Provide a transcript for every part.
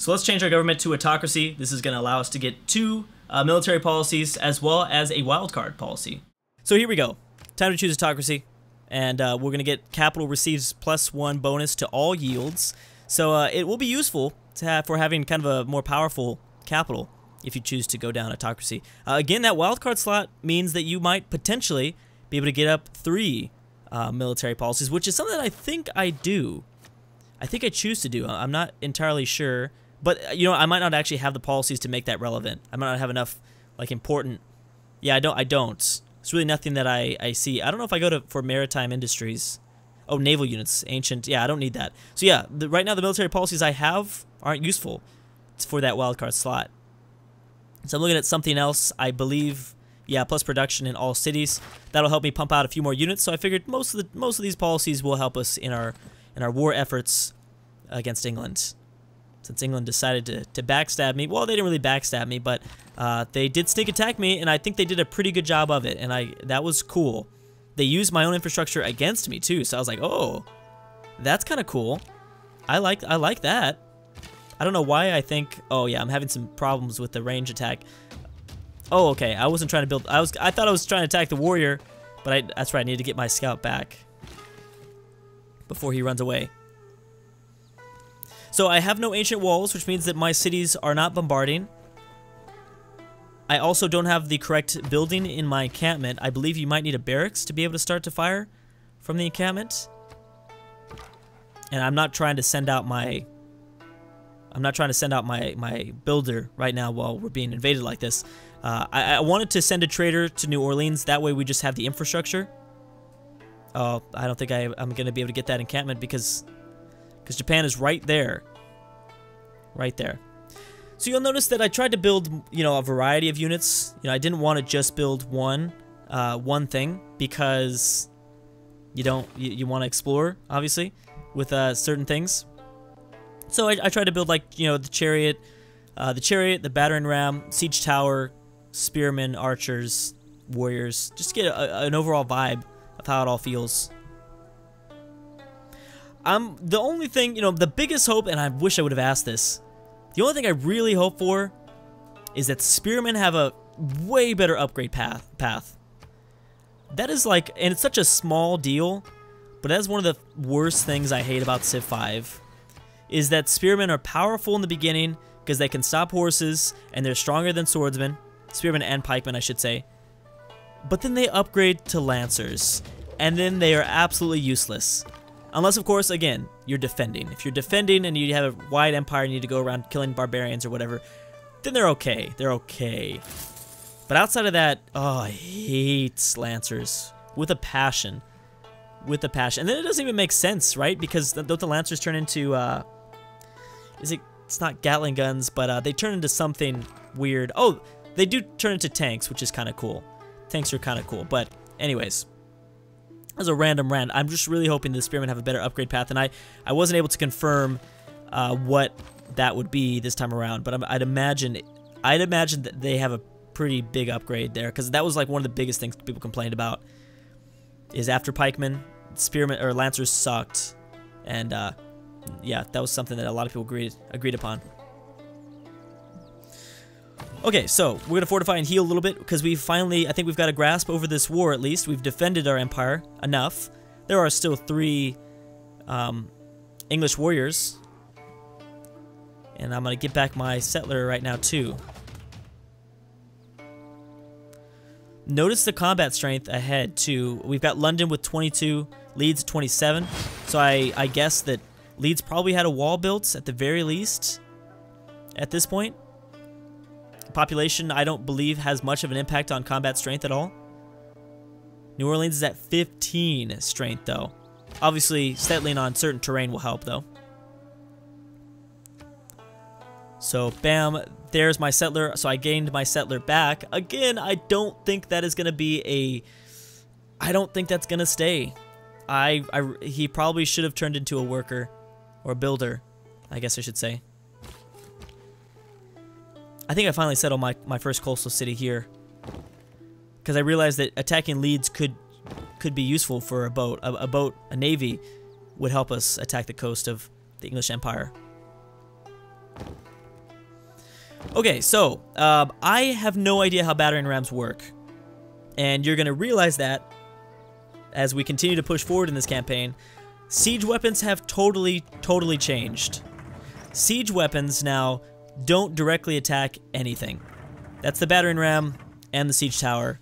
So let's change our government to autocracy. This is going to allow us to get two uh, military policies as well as a wildcard policy. So here we go. Time to choose autocracy. And uh, we're going to get capital receives plus one bonus to all yields. So uh, it will be useful to have for having kind of a more powerful capital if you choose to go down autocracy. Uh, again, that wildcard slot means that you might potentially be able to get up three uh, military policies, which is something that I think I do. I think I choose to do. I'm not entirely sure. But, uh, you know, I might not actually have the policies to make that relevant. I might not have enough, like, important... Yeah, I don't. I don't. It's really nothing that I, I see. I don't know if I go to for maritime industries. Oh, naval units, ancient. Yeah, I don't need that. So yeah, the, right now the military policies I have aren't useful for that wildcard slot. So I'm looking at something else. I believe, yeah, plus production in all cities. That'll help me pump out a few more units. So I figured most of the most of these policies will help us in our in our war efforts against England. Since England decided to, to backstab me, well, they didn't really backstab me, but uh, they did sneak attack me, and I think they did a pretty good job of it, and I that was cool. They used my own infrastructure against me too, so I was like, oh, that's kind of cool. I like I like that. I don't know why I think. Oh yeah, I'm having some problems with the range attack. Oh okay, I wasn't trying to build. I was I thought I was trying to attack the warrior, but I, that's right. I need to get my scout back before he runs away. So I have no ancient walls, which means that my cities are not bombarding. I also don't have the correct building in my encampment. I believe you might need a barracks to be able to start to fire from the encampment. And I'm not trying to send out my I'm not trying to send out my, my builder right now while we're being invaded like this. Uh, I, I, wanted to send a trader to New Orleans. That way we just have the infrastructure. Oh, I don't think I, I'm going to be able to get that encampment because because Japan is right there. Right there. So you'll notice that I tried to build, you know, a variety of units. You know, I didn't want to just build one, uh, one thing because you don't, you, you want to explore, obviously, with uh, certain things. So I, I tried to build like, you know, the chariot, uh, the chariot, the battering ram, siege tower, spearmen, archers, warriors, just to get a, an overall vibe of how it all feels. I'm the only thing, you know, the biggest hope, and I wish I would have asked this. The only thing I really hope for is that spearmen have a way better upgrade path. Path. That is like, and it's such a small deal, but that's one of the worst things I hate about Civ 5. Is that spearmen are powerful in the beginning because they can stop horses and they're stronger than swordsmen, spearmen and pikemen, I should say. But then they upgrade to lancers, and then they are absolutely useless. Unless, of course, again, you're defending. If you're defending and you have a wide empire and you need to go around killing barbarians or whatever, then they're okay. They're okay. But outside of that, oh, I hate Lancers with a passion. With a passion. And then it doesn't even make sense, right? Because don't the Lancers turn into, uh, is it, it's not Gatling guns, but uh, they turn into something weird. Oh, they do turn into tanks, which is kind of cool. Tanks are kind of cool. But anyways, as a random rant, I'm just really hoping the Spearmen have a better upgrade path, and I, I wasn't able to confirm uh, what that would be this time around, but I'd imagine I'd imagine that they have a pretty big upgrade there, because that was like one of the biggest things people complained about, is after Pikemen, Spearmen, or Lancers sucked, and uh, yeah, that was something that a lot of people agreed, agreed upon. Okay, so we're going to fortify and heal a little bit because we finally, I think we've got a grasp over this war at least. We've defended our empire enough. There are still three um, English warriors. And I'm going to get back my settler right now too. Notice the combat strength ahead too. We've got London with 22, Leeds 27. So I, I guess that Leeds probably had a wall built at the very least at this point population, I don't believe, has much of an impact on combat strength at all. New Orleans is at 15 strength, though. Obviously, settling on certain terrain will help, though. So, bam, there's my settler. So I gained my settler back. Again, I don't think that is going to be a... I don't think that's going to stay. I, I, he probably should have turned into a worker. Or a builder, I guess I should say. I think I finally settled my, my first coastal city here. Because I realized that attacking Leeds could could be useful for a boat. A, a boat, a navy, would help us attack the coast of the English Empire. Okay, so um, I have no idea how battering rams work, and you're gonna realize that as we continue to push forward in this campaign. Siege weapons have totally, totally changed. Siege weapons now don't directly attack anything. That's the battering ram and the siege tower.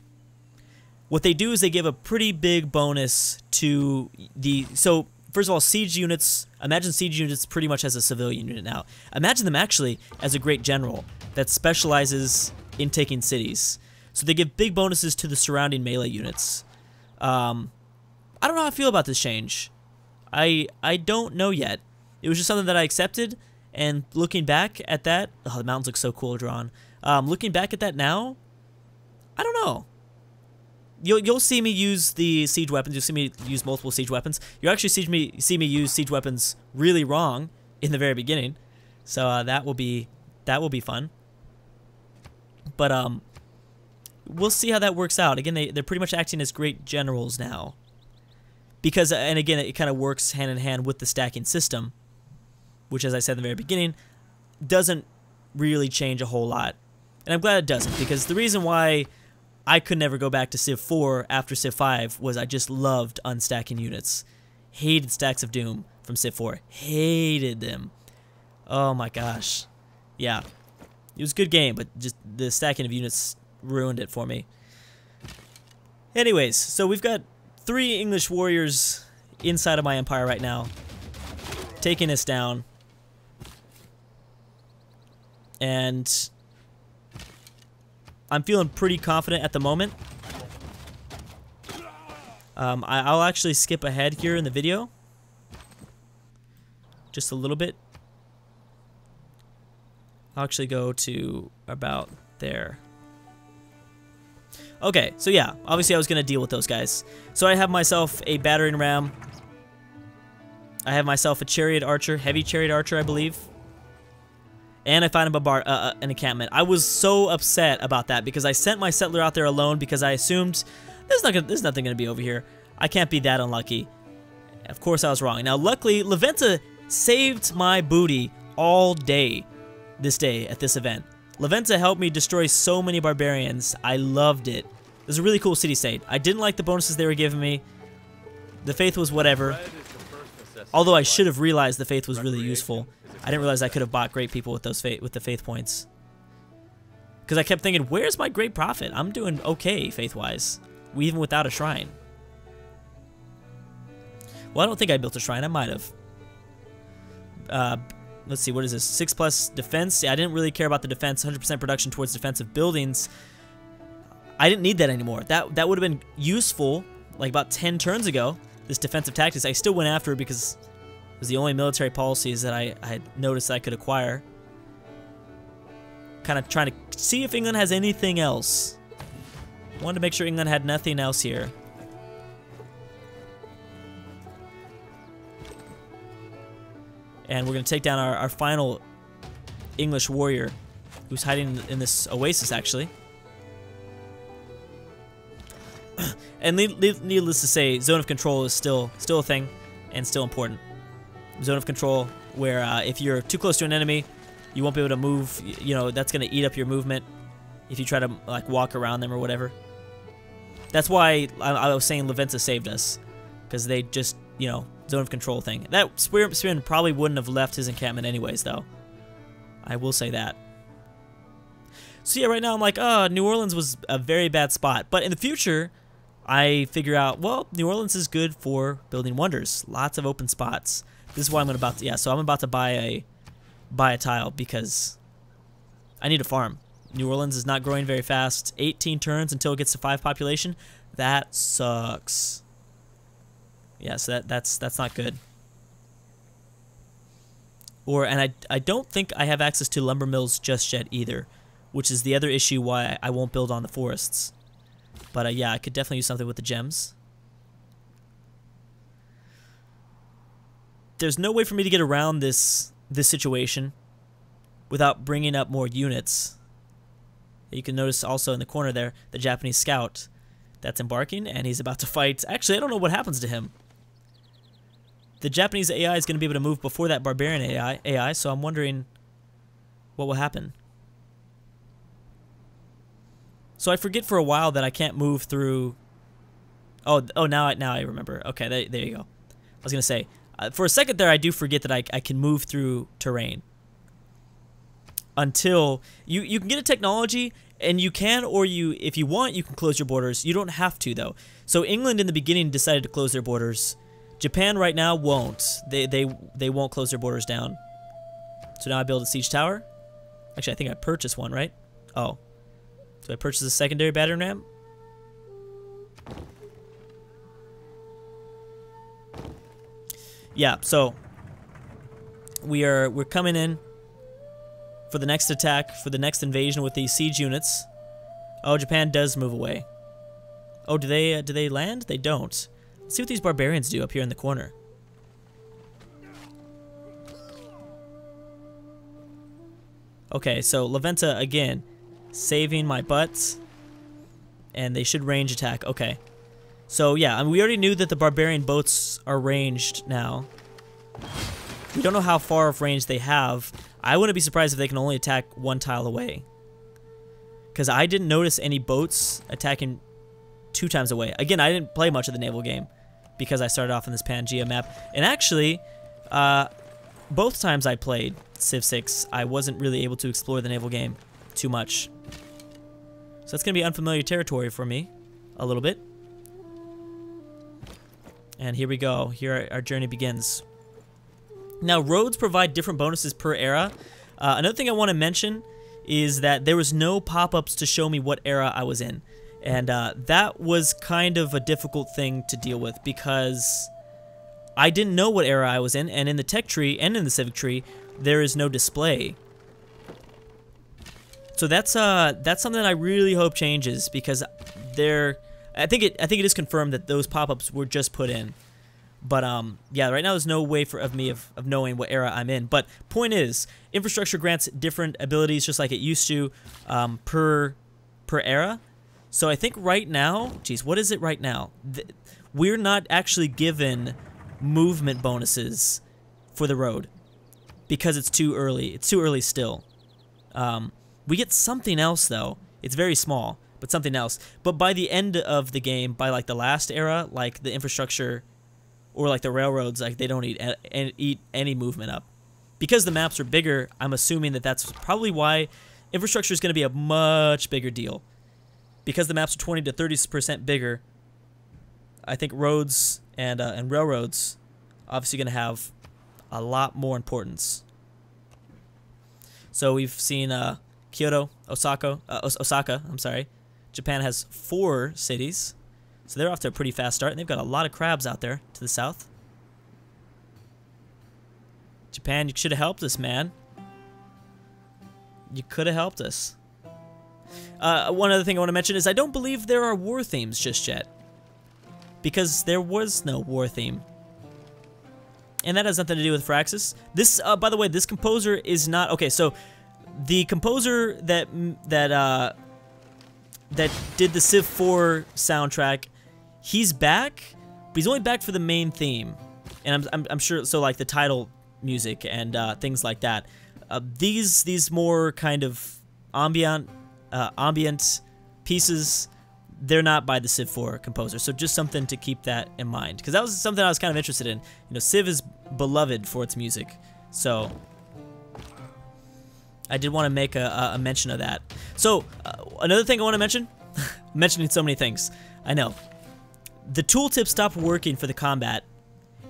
What they do is they give a pretty big bonus to the so first of all siege units imagine siege units pretty much as a civilian unit now. Imagine them actually as a great general that specializes in taking cities. So they give big bonuses to the surrounding melee units. Um, I don't know how I feel about this change. I I don't know yet. It was just something that I accepted, and looking back at that, oh, the mountains look so cool drawn. Um, looking back at that now, I don't know. You'll you'll see me use the siege weapons. You'll see me use multiple siege weapons. You actually see me see me use siege weapons really wrong in the very beginning, so uh, that will be that will be fun. But um, we'll see how that works out. Again, they they're pretty much acting as great generals now because and again it kind of works hand in hand with the stacking system which as i said in the very beginning doesn't really change a whole lot. And i'm glad it doesn't because the reason why i could never go back to civ 4 after civ 5 was i just loved unstacking units. Hated stacks of doom from civ 4 hated them. Oh my gosh. Yeah. It was a good game but just the stacking of units ruined it for me. Anyways so we've got three English warriors inside of my empire right now, taking us down. And I'm feeling pretty confident at the moment. Um, I, will actually skip ahead here in the video. Just a little bit. I'll actually go to about there. Okay, so yeah, obviously I was going to deal with those guys. So I have myself a battering ram. I have myself a chariot archer, heavy chariot archer, I believe. And I find a bar, uh, uh, an encampment. I was so upset about that because I sent my settler out there alone because I assumed there's, not gonna, there's nothing going to be over here. I can't be that unlucky. Of course I was wrong. Now luckily, La Venta saved my booty all day this day at this event. La Venta helped me destroy so many barbarians. I loved it. It was a really cool city-state. I didn't like the bonuses they were giving me. The faith was whatever. Although I should have realized the faith was really useful. I didn't realize I could have bought great people with those faith with the faith points. Because I kept thinking, where's my great prophet? I'm doing okay faith-wise, even without a shrine. Well, I don't think I built a shrine. I might have. Uh, let's see, what is this? 6 plus defense. Yeah, I didn't really care about the defense. 100% production towards defensive buildings. I didn't need that anymore. That that would have been useful like about 10 turns ago, this defensive tactics. I still went after it because was the only military policies that I, I had noticed I could acquire. Kind of trying to see if England has anything else. Wanted to make sure England had nothing else here. And we're going to take down our, our final English warrior who's hiding in this oasis, actually. and needless to say, zone of control is still still a thing and still important. Zone of control, where uh, if you're too close to an enemy, you won't be able to move. You know that's going to eat up your movement if you try to like walk around them or whatever. That's why I, I was saying La Venta saved us because they just you know zone of control thing. That Spear Spearman probably wouldn't have left his encampment anyways, though. I will say that. So yeah, right now I'm like, oh, New Orleans was a very bad spot. But in the future, I figure out, well, New Orleans is good for building wonders. Lots of open spots. This is why I'm about to, yeah, so I'm about to buy a, buy a tile because I need a farm. New Orleans is not growing very fast. 18 turns until it gets to 5 population. That sucks. Yeah, so that, that's that's not good. Or and I I don't think I have access to lumber mills just yet either, which is the other issue why I won't build on the forests. But uh, yeah, I could definitely use something with the gems. There's no way for me to get around this this situation without bringing up more units. You can notice also in the corner there the Japanese scout that's embarking and he's about to fight. Actually, I don't know what happens to him the Japanese AI is going to be able to move before that barbarian AI, AI, so I'm wondering what will happen. So I forget for a while that I can't move through. Oh, oh, now I now I remember. Okay, there, there you go. I was gonna say, uh, for a second there, I do forget that I, I can move through terrain. Until you you can get a technology and you can or you if you want you can close your borders. You don't have to though. So England in the beginning decided to close their borders. Japan right now won't. They they they won't close their borders down. So now I build a siege tower. Actually, I think I purchased one, right? Oh. So I purchase a secondary battering ram? Yeah, so we are we're coming in for the next attack, for the next invasion with these siege units. Oh, Japan does move away. Oh, do they uh, do they land? They don't. Let's see what these barbarians do up here in the corner. Okay, so La Venta again, saving my butts, and they should range attack. Okay, so yeah, I mean, we already knew that the barbarian boats are ranged now. We don't know how far of range they have. I wouldn't be surprised if they can only attack one tile away. Because I didn't notice any boats attacking two times away. Again, I didn't play much of the naval game because I started off in this Pangea map. And actually, uh, both times I played Civ 6, I wasn't really able to explore the naval game too much. So that's going to be unfamiliar territory for me, a little bit. And here we go. Here our journey begins. Now, roads provide different bonuses per era. Uh, another thing I want to mention is that there was no pop-ups to show me what era I was in. And uh, that was kind of a difficult thing to deal with because I didn't know what era I was in, and in the tech tree and in the civic tree, there is no display. So that's uh that's something that I really hope changes because there I think it I think it is confirmed that those pop-ups were just put in. But um, yeah, right now there's no way for of me of, of knowing what era I'm in. But point is, infrastructure grants different abilities just like it used to um, per per era. So I think right now, geez, what is it right now? we're not actually given movement bonuses for the road because it's too early. It's too early still. Um, we get something else though. It's very small, but something else. But by the end of the game, by like the last era, like the infrastructure or like the railroads, like they don't eat eat any movement up. Because the maps are bigger, I'm assuming that that's probably why infrastructure is going to be a much bigger deal. Because the maps are 20 to 30% bigger, I think roads and uh, and railroads obviously going to have a lot more importance. So we've seen uh, Kyoto, Osaka, uh, Osaka. I'm sorry. Japan has four cities. So they're off to a pretty fast start, and they've got a lot of crabs out there to the south. Japan, you should have helped us, man. You could have helped us. Uh, one other thing I want to mention is I don't believe there are war themes just yet. Because there was no war theme. And that has nothing to do with Firaxis. This, uh, by the way, this composer is not... Okay, so the composer that that uh, that did the Civ 4 soundtrack he's back, but he's only back for the main theme. And I'm, I'm, I'm sure, so like the title music and uh, things like that. Uh, these these more kind of ambient uh, ambient pieces, they're not by the Civ 4 composer. So just something to keep that in mind, because that was something I was kind of interested in. You know, Civ is beloved for its music, so I did want to make a, a mention of that. So uh, another thing I want to mention, mentioning so many things, I know the tooltip stopped working for the combat,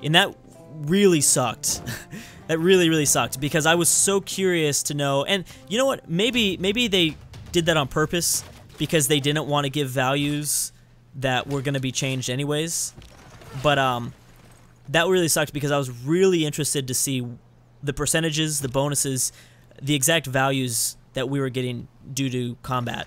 and that really sucked. that really, really sucked because I was so curious to know. And you know what? Maybe maybe they did that on purpose because they didn't want to give values that were going to be changed anyways. But um, that really sucked because I was really interested to see the percentages, the bonuses, the exact values that we were getting due to combat.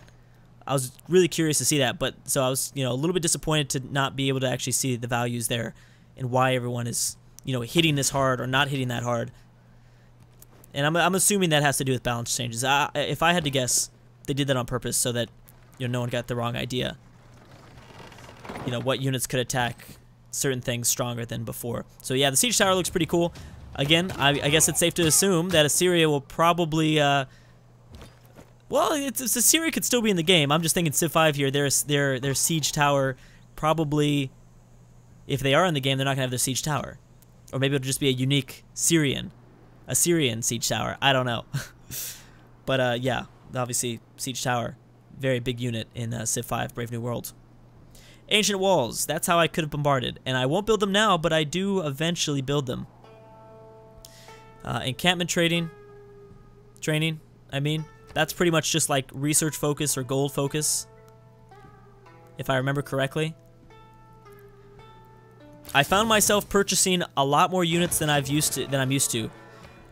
I was really curious to see that, but so I was, you know, a little bit disappointed to not be able to actually see the values there and why everyone is, you know, hitting this hard or not hitting that hard. And I'm, I'm assuming that has to do with balance changes. I, if I had to guess, they did that on purpose so that, you know, no one got the wrong idea. You know, what units could attack certain things stronger than before. So yeah, the siege tower looks pretty cool. Again, I, I guess it's safe to assume that Assyria will probably uh, Well, it's, it's Assyria could still be in the game. I'm just thinking Civ 5 here. Their their their siege tower probably, if they are in the game, they're not gonna have their siege tower, or maybe it'll just be a unique Syrian, Assyrian siege tower. I don't know. but uh, yeah, obviously siege tower, very big unit in uh, Civ 5 Brave New World. Ancient walls. That's how I could have bombarded, and I won't build them now, but I do eventually build them. Uh, encampment trading, training. I mean. That's pretty much just like research focus or gold focus, if I remember correctly. I found myself purchasing a lot more units than I've used to than I'm used to.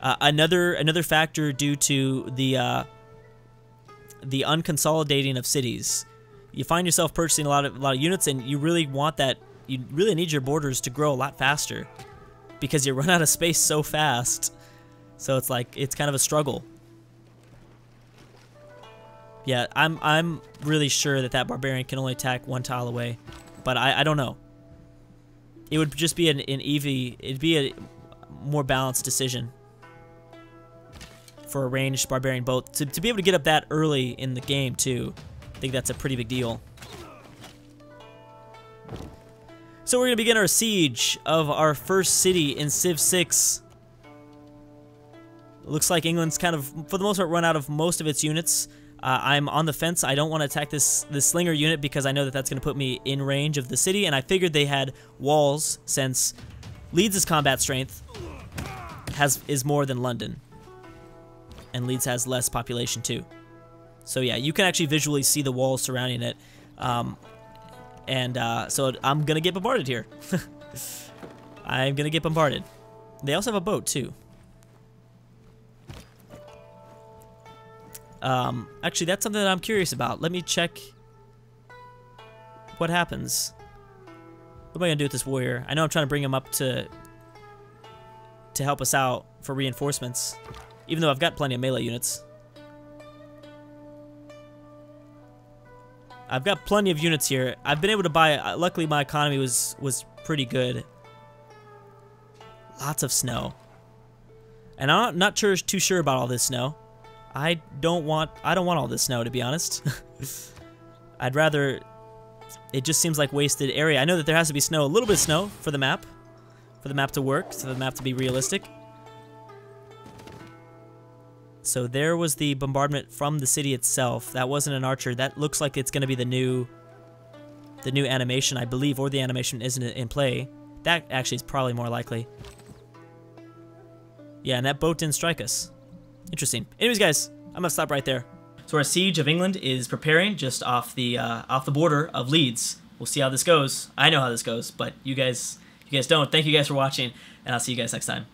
Uh, another another factor due to the uh, the unconsolidating of cities. You find yourself purchasing a lot of a lot of units, and you really want that. You really need your borders to grow a lot faster because you run out of space so fast. So it's like it's kind of a struggle. Yeah, I'm I'm really sure that that barbarian can only attack one tile away, but I, I don't know. It would just be an, an EV, it'd be a more balanced decision for a ranged barbarian boat. To, to be able to get up that early in the game, too, I think that's a pretty big deal. So we're going to begin our siege of our first city in Civ 6. Looks like England's kind of, for the most part, run out of most of its units. Uh, I'm on the fence. I don't want to attack this this slinger unit because I know that that's going to put me in range of the city, and I figured they had walls since Leeds' combat strength has is more than London, and Leeds has less population too. So yeah, you can actually visually see the walls surrounding it, um, and uh, so I'm gonna get bombarded here. I'm gonna get bombarded. They also have a boat too. Um, actually, that's something that I'm curious about. Let me check what happens. What am I gonna do with this warrior? I know I'm trying to bring him up to to help us out for reinforcements, even though I've got plenty of melee units. I've got plenty of units here. I've been able to buy. Uh, luckily, my economy was was pretty good. Lots of snow, and I'm not, not sure, too sure about all this snow. I don't want I don't want all this snow to be honest. I'd rather it just seems like wasted area. I know that there has to be snow, a little bit of snow for the map, for the map to work, for the map to be realistic. So there was the bombardment from the city itself. That wasn't an archer. That looks like it's going to be the new the new animation, I believe, or the animation isn't in play. That actually is probably more likely. Yeah, and that boat didn't strike us. Interesting. Anyways, guys, I'm gonna stop right there. So our siege of England is preparing just off the uh, off the border of Leeds. We'll see how this goes. I know how this goes, but you guys you guys don't. Thank you guys for watching, and I'll see you guys next time.